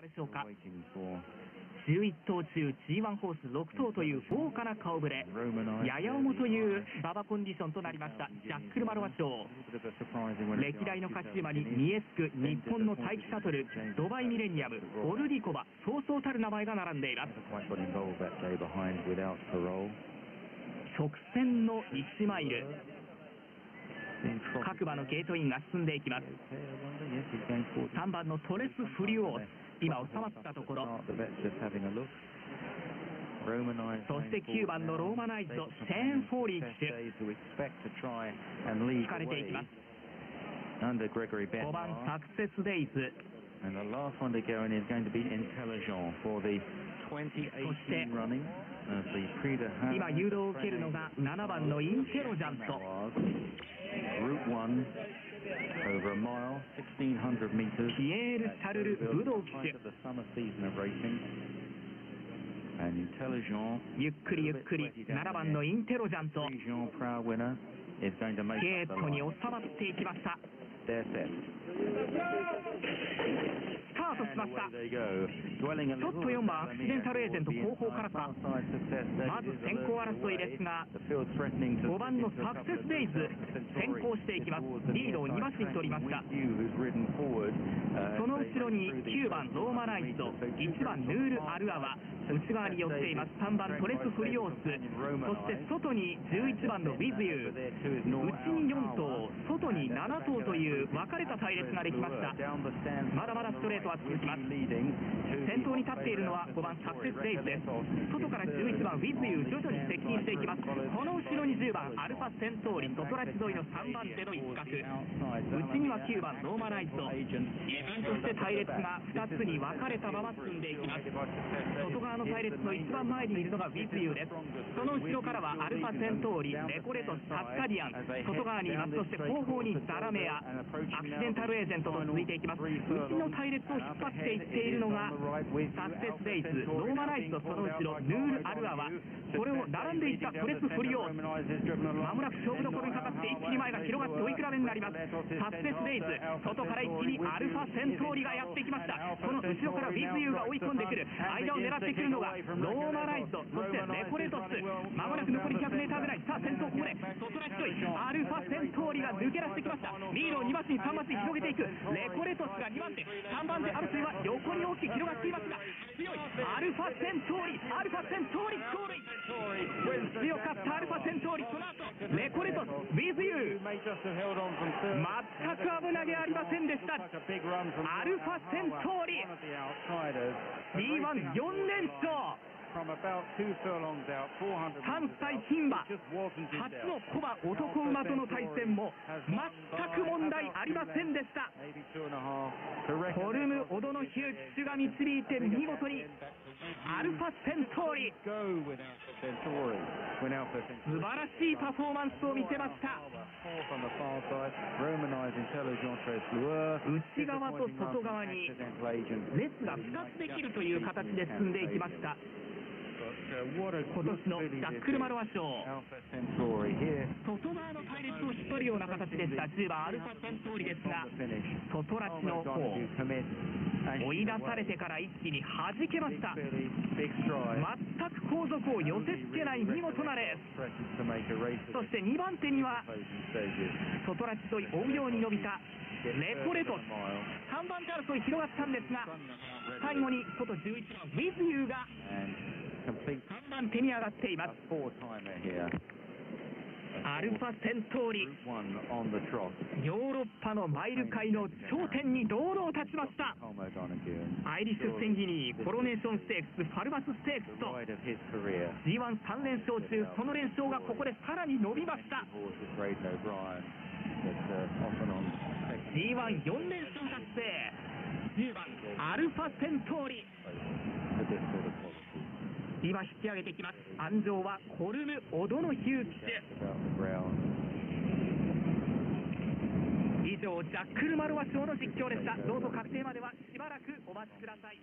でしょうか11頭中 G1 ホース6頭という豪華な顔ぶれ。やや重という馬場コンディションとなりましたジャックル・マロワ賞歴代の勝ち馬に見えつく日本の大気シャトルドバイミレニアムオルディコバそうそうたる名前が並んでいます。直線の1マイル。各馬のゲートインが進んでいきます。3番のトレス・フリオース今収まったところ。そして9番のローマナイズドシェーン・フォーリー騎手引かれていきます。5番サクセス・デイズ。And the last one to go in is going to be Intelligent for the 2018 running of the Prix de 今誘導を受けるのが7番のインテロジャントピエール・タルル・ブドウ騎手ゆっくりゆっくり7番のインテロジャントゲートに収まっていきましたスタートしましたちょっと4番アクシデンタルエージェント後方からさまず先行争いですが The field threatening to 5番のサクセスデイズ先行していきます。リードを2馬身取りましたその後ろに9番ローマライト1番ヌール・アルアワ内側に寄っています。3番トレス・フリオース。そして外に11番のウィズユー。内に4頭外に7頭という分かれた隊列ができました。まだまだストレートは続きます。先頭に立っているのは5番サクセスデイズです。外から11番ウィズユー徐々に接近していきます。この後ろに10番アルファセントーリ外ラチ沿いの3番手の一角。内には9番ローマナイトそして隊列が2つに分かれたまま進んでいきます。外側の隊列の一番前にいるのがウィズです。その後ろからはアルファセントーリレコレトスタッカディアン外側にいます。そして後方にザラメアアクシデンタルエージェントと続いていきます。内の隊列を引っ張っていっているのがサクセスデイズローマナイトその後ろヌール・アルアワこれを並んでいったトレス・フリオまもなく勝負どころにかかって一気に前が広がって追い比べになります。サクセスデイズ外から一気にアルファセントーリがやってきました。この後ろからウィズユーが追い込んでくる間を狙ってくるのがローマライトそしてレコレトスまもなく残り 100m ぐらいさあ先頭ここで外らしといアルファセントーリが抜け出してきましたリードを2馬身3馬身広げていくレコレトスが2番手3番手争いは横に大きく広がっていますが強いアルファセントーリアルファセントーリ強かったアルファセントーリコレトスウィズユー。全く危なげありませんでした。アルファセントーリ C14 連勝。3歳牝馬。初のコバ男馬との対戦も全く問題ありませんでした。ホルム・オドノヒュー騎手が導いて見事に。アルファセントーリ。素晴らしいパフォーマンスを見せました内側と外側に。列が2つできるという形で進んでいきました今年のジャックル・マロワ賞外側の隊列を引っ張るような形でした。10番アルファセントーリですが外ラチの方追い出されてから一気に弾けました。全く後続を寄せつけない見事なレース。そして2番手には外ラチ沿い追うように伸びたレコレト3番手争い広がったんですが最後に外11番ウィズユーが3番手に上がっていますアルファセントーリ。ヨーロッパのマイル界の頂点に堂々立ちました。アイリッシュサウザンドギニーコロネーションステークスファルマスステークスと G13 連勝中その連勝がここでさらに伸びました。G14 連勝達成。10番アルファセントーリ今引き上げてきます。安城はコルム・オドノヒュー騎手以上ジャックル・マロワ賞の実況でした。どうぞ確定まではしばらくお待ちください。